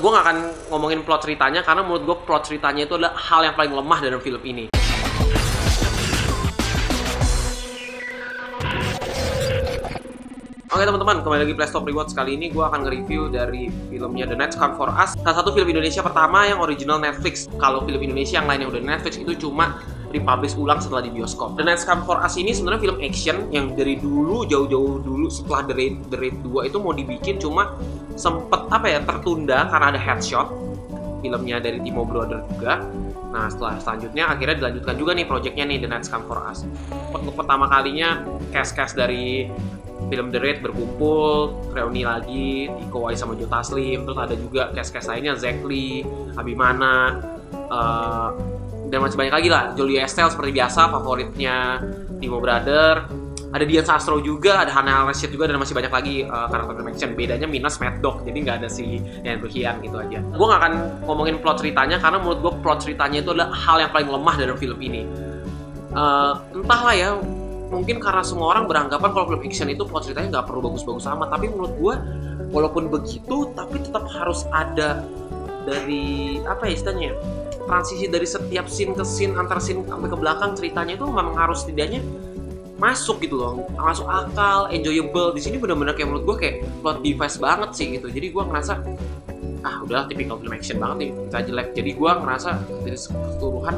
Gue gak akan ngomongin plot ceritanya karena menurut gue plot ceritanya itu adalah hal yang paling lemah dalam film ini. Oke teman-teman, kembali lagi Play Stop Rewards. Kali ini gue akan nge-review dari filmnya The Night Come For Us. Salah satu film Indonesia pertama yang original Netflix. Kalau film Indonesia yang lainnya udah Netflix itu cuma republish ulang setelah di bioskop. The Night Come For Us ini sebenarnya film action yang dari dulu jauh-jauh dulu setelah The Raid The Raid 2 itu mau dibikin cuma sempet apa ya tertunda karena ada headshot filmnya dari Timo Brother juga. Nah setelah selanjutnya akhirnya dilanjutkan juga nih projectnya nih The Night Come For Us. Untuk pertama kalinya cast-cast dari film The Raid berkumpul, reuni lagi, Iko Uwais sama Joe Taslim, terus ada juga cast-cast lainnya, Zack Lee, Abimana, uh, dan masih banyak lagi lah. Jolie Estelle seperti biasa, favoritnya Timo Brother. Ada Dian Sastro juga, ada Hannah Rashid juga, dan masih banyak lagi uh, karakter film action. Bedanya minus Mad Dog, jadi nggak ada si yang berkhian gitu aja. Gue nggak akan ngomongin plot ceritanya, karena menurut gue plot ceritanya itu adalah hal yang paling lemah dalam film ini. Uh, entahlah ya, mungkin karena semua orang beranggapan kalau film action itu plot ceritanya nggak perlu bagus-bagus sama tapi menurut gue walaupun begitu tapi tetap harus ada dari apa ya istilahnya transisi dari setiap scene ke scene antar scene sampai ke belakang ceritanya itu memang harus setidaknya masuk gitu loh. Masuk akal enjoyable. Di sini benar-benar kayak menurut gue kayak plot device banget sih gitu. Jadi gue ngerasa ah udahlah tipikal film action banget nih kita jelek. Jadi gue ngerasa dari keseluruhan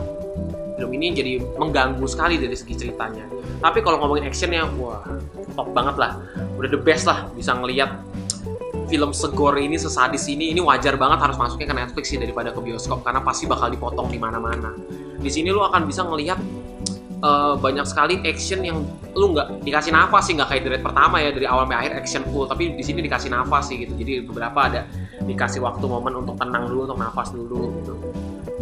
film ini jadi mengganggu sekali dari segi ceritanya. Tapi kalau ngomongin actionnya wah top banget lah. Udah the best lah bisa ngelihat film segor ini sesadis ini ini wajar banget harus masuknya ke Netflix sih daripada ke bioskop karena pasti bakal dipotong di mana-mana. Di sini lo akan bisa ngelihat uh, banyak sekali action yang lu nggak dikasih nafas sih nggak kayak dari pertama ya dari awal sampai akhir action full tapi di sini dikasih nafas sih gitu. Jadi beberapa ada dikasih waktu momen untuk tenang dulu untuk nafas dulu gitu.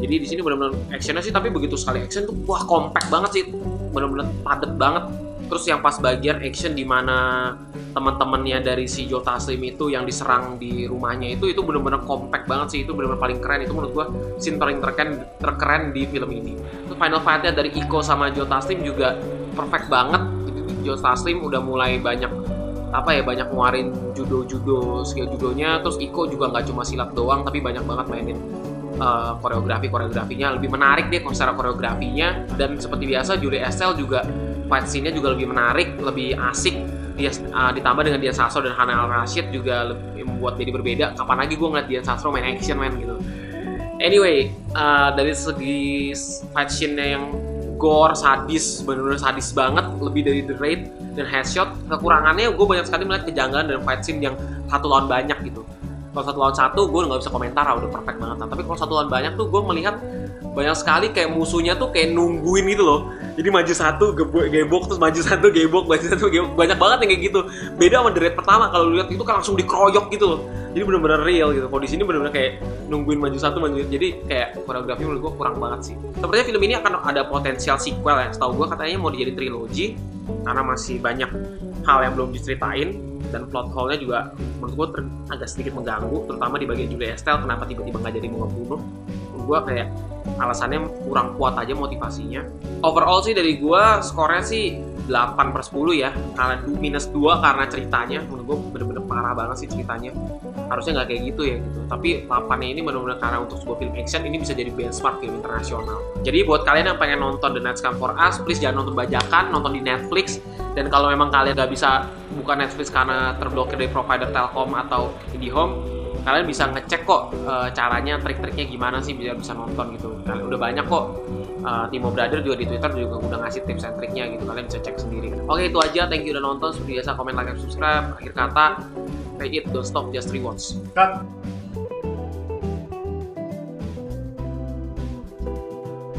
Jadi di sini benar-benar actionnya sih tapi begitu sekali action tuh wah compact banget sih. Benar-benar padat banget terus yang pas bagian action di mana teman-temannya dari si Joe Taslim itu yang diserang di rumahnya itu itu benar-benar compact banget sih. Itu benar-benar paling keren. Itu menurut gua scene paling terkeren terkeren di film ini. Terus final fightnya dari Iko sama Joe Taslim juga perfect banget. Joe Taslim udah mulai banyak apa ya banyak nguarin judo-judo skill judonya. Terus Iko juga nggak cuma silat doang tapi banyak banget mainin uh, koreografi koreografinya lebih menarik deh secara koreografinya. Dan seperti biasa Julie Estelle juga fight scene-nya juga lebih menarik lebih asik. Dia uh, ditambah dengan Dian Sastro dan Hana Al Rashid juga lebih membuat jadi berbeda. Kapan lagi gue ngeliat Dian Sastro main action man gitu. Anyway uh, dari segi fight scene-nya yang gore sadis benar-benar sadis banget lebih dari The Raid dan headshot kekurangannya gue banyak sekali melihat kejanggalan dan fight scene yang satu lawan banyak gitu. Kalau satu lawan satu gue nggak bisa komentar ah, udah perfect banget. Tapi kalau satu lawan banyak tuh gue melihat banyak sekali kayak musuhnya tuh kayak nungguin gitu loh jadi maju satu gebok gebok terus maju satu gebok maju satu gebok. Banyak banget yang kayak gitu. Beda sama The pertama kalau lihat itu kan langsung dikeroyok gitu loh. Jadi benar-benar real gitu. Kalau di sini benar-benar kayak nungguin maju satu maju jadi kayak koreografi menurut gue kurang banget sih. Sepertinya film ini akan ada potensial sequel ya. Setahu gue katanya mau dijadi trilogi karena masih banyak hal yang belum diceritain dan plot hole-nya juga menurut gue agak sedikit mengganggu terutama di bagian Julia Estelle kenapa tiba-tiba nggak jadi mau ngebunuh gue kayak alasannya kurang kuat aja motivasinya. Overall sih dari gue skornya sih 8 per 10 ya karena minus 2 karena ceritanya. Menurut gue bener-bener parah banget sih ceritanya. Harusnya nggak kayak gitu ya gitu. Tapi 8 nya ini bener-bener karena untuk sebuah film action ini bisa jadi benchmark film internasional. Jadi buat kalian yang pengen nonton The Night Come For Us please jangan nonton bajakan nonton di Netflix dan kalau memang kalian nggak bisa buka Netflix karena terblokir dari provider Telkom atau IndiHome kalian bisa ngecek kok uh, caranya trik-triknya gimana sih biar bisa nonton gitu. Kalian udah banyak kok. Uh, Timo Brother juga di Twitter juga udah ngasih tips and triknya gitu. Kalian bisa cek sendiri. Oke itu aja. Thank you udah nonton. Seperti biasa komen like dan subscribe. Akhir kata pay it don't stop just rewards Cut.